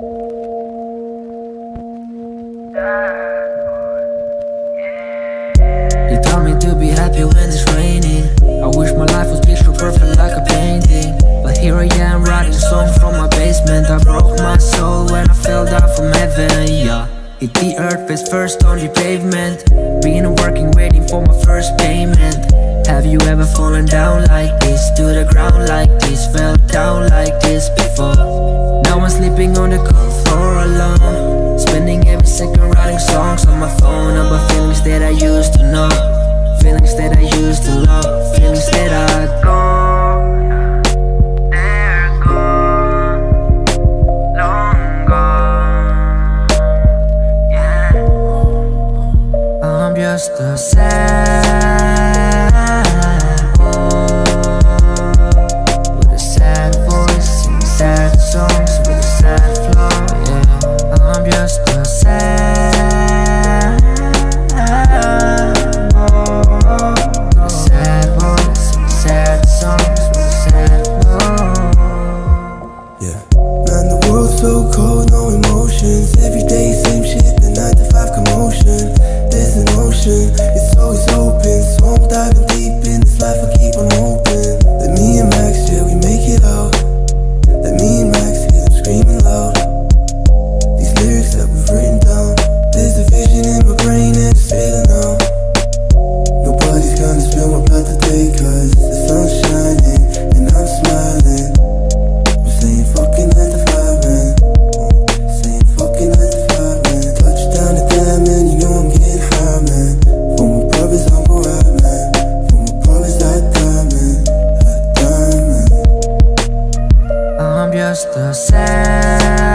You taught me to be happy when it's raining. I wish my life was picture perfect like a painting. But here I am writing songs from my basement. I broke my soul when I fell down from heaven, yeah. Hit the earth face first on the pavement. Been working waiting for my first payment Have you ever fallen down like this? To the ground like this? Fell down like this before. Now I'm sleeping on the cold floor alone. Spending every second writing songs on my phone. About feelings that I used to know. Feelings that I used to love. Feelings that I gone. Just a sad songs just the sad